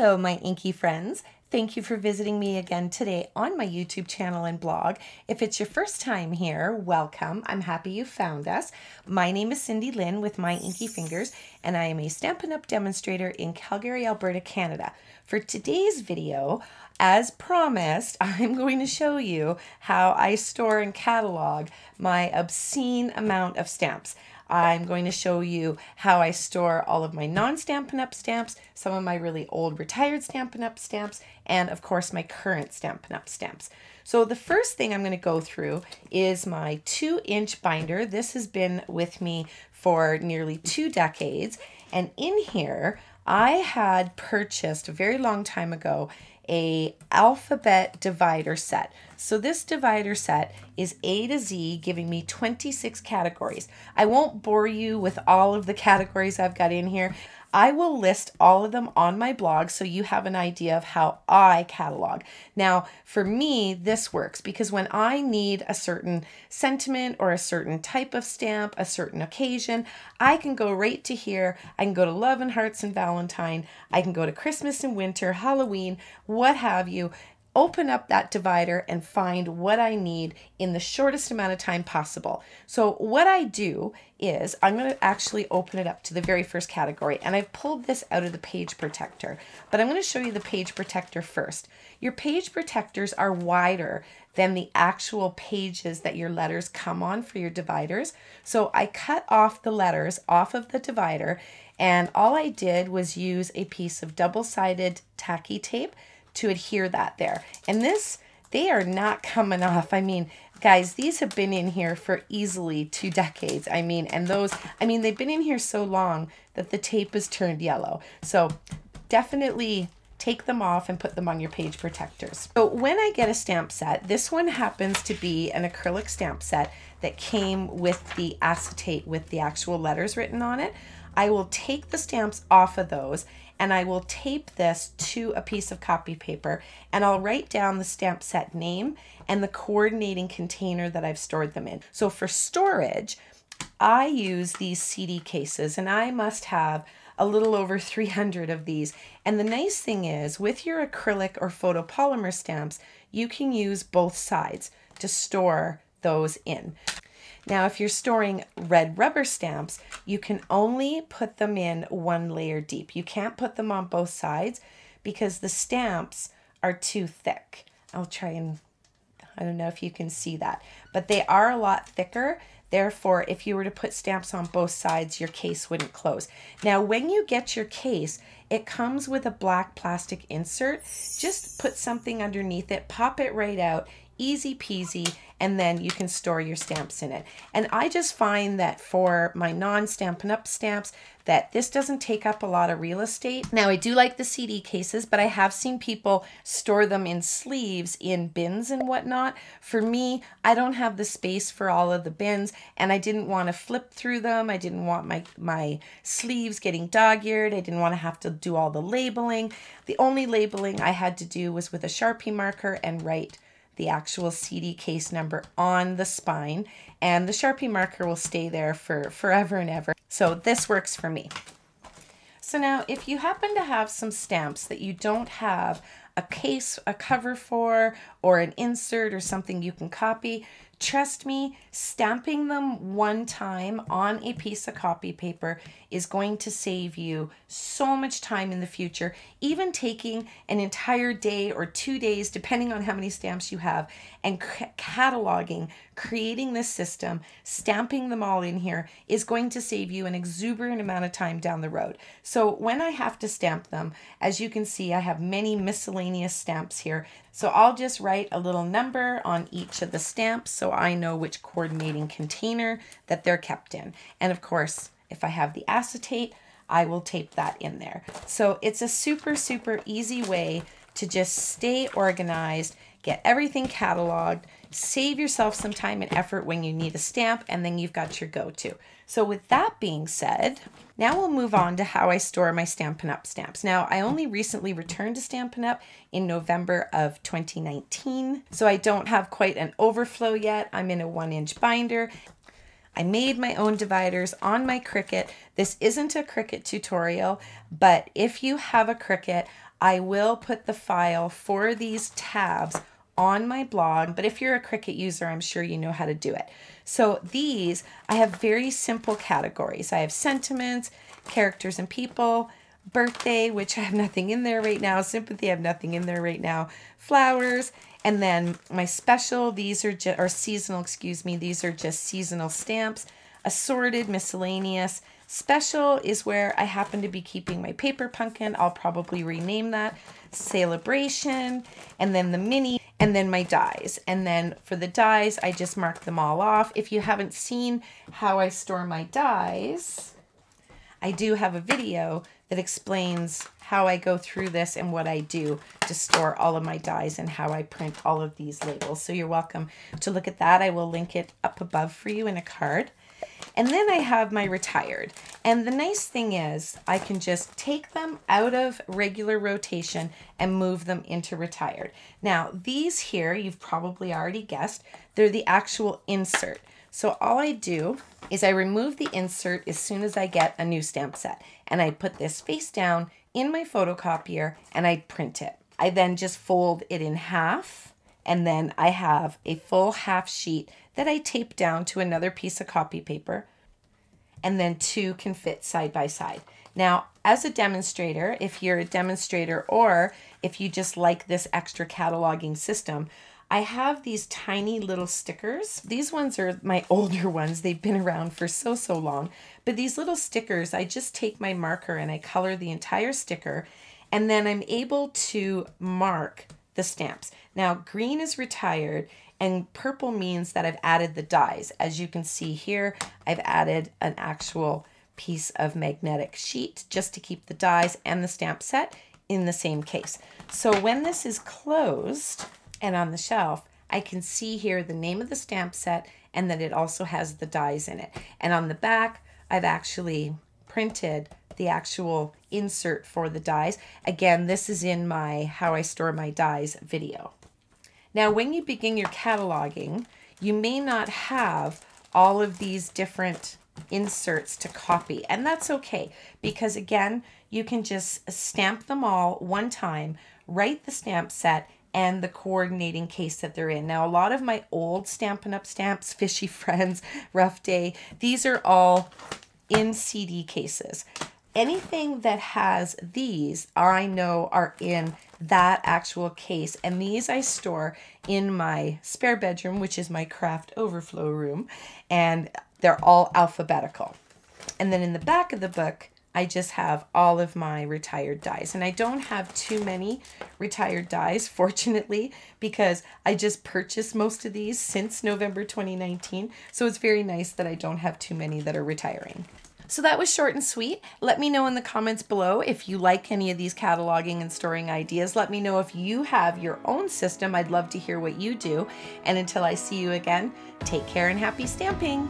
Hello, my inky friends. Thank you for visiting me again today on my YouTube channel and blog. If it's your first time here, welcome. I'm happy you found us. My name is Cindy Lynn with My Inkie Fingers, and I am a Stampin' Up! demonstrator in Calgary, Alberta, Canada. For today's video, as promised, I'm going to show you how I store and catalog my obscene amount of stamps. I'm going to show you how I store all of my non-Stampin' Up! stamps, some of my really old retired Stampin' Up! stamps, and of course my current Stampin' Up! stamps. So the first thing I'm going to go through is my two inch binder. This has been with me for nearly two decades. And in here, I had purchased a very long time ago a alphabet divider set. So this divider set is A to Z, giving me 26 categories. I won't bore you with all of the categories I've got in here. I will list all of them on my blog so you have an idea of how I catalog. Now, for me, this works because when I need a certain sentiment or a certain type of stamp, a certain occasion, I can go right to here. I can go to Love and Hearts and Valentine. I can go to Christmas and Winter, Halloween, what have you, open up that divider and find what I need in the shortest amount of time possible. So what I do is I'm going to actually open it up to the very first category and I've pulled this out of the page protector, but I'm going to show you the page protector first. Your page protectors are wider than the actual pages that your letters come on for your dividers. So I cut off the letters off of the divider and all I did was use a piece of double-sided tacky tape to adhere that there. And this, they are not coming off. I mean, guys, these have been in here for easily two decades. I mean, and those, I mean, they've been in here so long that the tape has turned yellow. So definitely take them off and put them on your page protectors. So when I get a stamp set, this one happens to be an acrylic stamp set that came with the acetate with the actual letters written on it. I will take the stamps off of those and I will tape this to a piece of copy paper and I'll write down the stamp set name and the coordinating container that I've stored them in. So for storage, I use these CD cases and I must have a little over 300 of these. And the nice thing is with your acrylic or photopolymer stamps, you can use both sides to store those in. Now, if you're storing red rubber stamps, you can only put them in one layer deep. You can't put them on both sides because the stamps are too thick. I'll try and, I don't know if you can see that, but they are a lot thicker. Therefore, if you were to put stamps on both sides, your case wouldn't close. Now, when you get your case, it comes with a black plastic insert. Just put something underneath it, pop it right out easy peasy, and then you can store your stamps in it. And I just find that for my non-Stampin' Up! stamps, that this doesn't take up a lot of real estate. Now, I do like the CD cases, but I have seen people store them in sleeves in bins and whatnot. For me, I don't have the space for all of the bins, and I didn't want to flip through them. I didn't want my, my sleeves getting dog-eared. I didn't want to have to do all the labeling. The only labeling I had to do was with a Sharpie marker and write the actual CD case number on the spine and the Sharpie marker will stay there for forever and ever. So this works for me. So now if you happen to have some stamps that you don't have a case, a cover for, or an insert or something you can copy, Trust me, stamping them one time on a piece of copy paper is going to save you so much time in the future. Even taking an entire day or two days, depending on how many stamps you have, and cataloging, creating this system, stamping them all in here is going to save you an exuberant amount of time down the road. So when I have to stamp them, as you can see, I have many miscellaneous stamps here. So I'll just write a little number on each of the stamps so I know which coordinating container that they're kept in. And of course, if I have the acetate, I will tape that in there. So it's a super, super easy way to just stay organized, get everything cataloged, save yourself some time and effort when you need a stamp, and then you've got your go-to. So with that being said, now we'll move on to how I store my Stampin' Up! stamps. Now, I only recently returned to Stampin' Up! in November of 2019, so I don't have quite an overflow yet. I'm in a one inch binder I made my own dividers on my Cricut. This isn't a Cricut tutorial, but if you have a Cricut, I will put the file for these tabs on my blog, but if you're a Cricut user, I'm sure you know how to do it. So these, I have very simple categories. I have sentiments, characters and people, birthday, which I have nothing in there right now, sympathy, I have nothing in there right now, flowers, and then my special, these are just, or seasonal, excuse me, these are just seasonal stamps, assorted, miscellaneous, Special is where I happen to be keeping my paper pumpkin. I'll probably rename that celebration and then the mini and then my dies. And then for the dies, I just mark them all off. If you haven't seen how I store my dies, I do have a video that explains how I go through this and what I do to store all of my dies and how I print all of these labels. So you're welcome to look at that. I will link it up above for you in a card. And then I have my retired. And the nice thing is I can just take them out of regular rotation and move them into retired. Now these here, you've probably already guessed, they're the actual insert. So all I do is I remove the insert as soon as I get a new stamp set. And I put this face down in my photocopier and I print it. I then just fold it in half and then I have a full half sheet that I tape down to another piece of copy paper and then two can fit side by side. Now, as a demonstrator, if you're a demonstrator or if you just like this extra cataloging system, I have these tiny little stickers. These ones are my older ones. They've been around for so, so long. But these little stickers, I just take my marker and I color the entire sticker and then I'm able to mark the stamps. Now, green is retired and purple means that I've added the dies. As you can see here, I've added an actual piece of magnetic sheet just to keep the dies and the stamp set in the same case. So when this is closed and on the shelf, I can see here the name of the stamp set and that it also has the dies in it. And on the back, I've actually printed the actual insert for the dies. Again, this is in my how I store my dies video. Now, when you begin your cataloging, you may not have all of these different inserts to copy, and that's okay because again, you can just stamp them all one time, write the stamp set, and the coordinating case that they're in. Now, a lot of my old Stampin' Up! stamps, Fishy Friends, Rough Day, these are all in CD cases. Anything that has these, I know are in that actual case. And these I store in my spare bedroom, which is my craft overflow room. And they're all alphabetical. And then in the back of the book, I just have all of my retired dies. And I don't have too many retired dies, fortunately, because I just purchased most of these since November 2019. So it's very nice that I don't have too many that are retiring. So that was short and sweet. Let me know in the comments below if you like any of these cataloging and storing ideas. Let me know if you have your own system. I'd love to hear what you do. And until I see you again, take care and happy stamping.